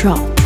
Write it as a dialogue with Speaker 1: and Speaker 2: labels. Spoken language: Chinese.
Speaker 1: Drop。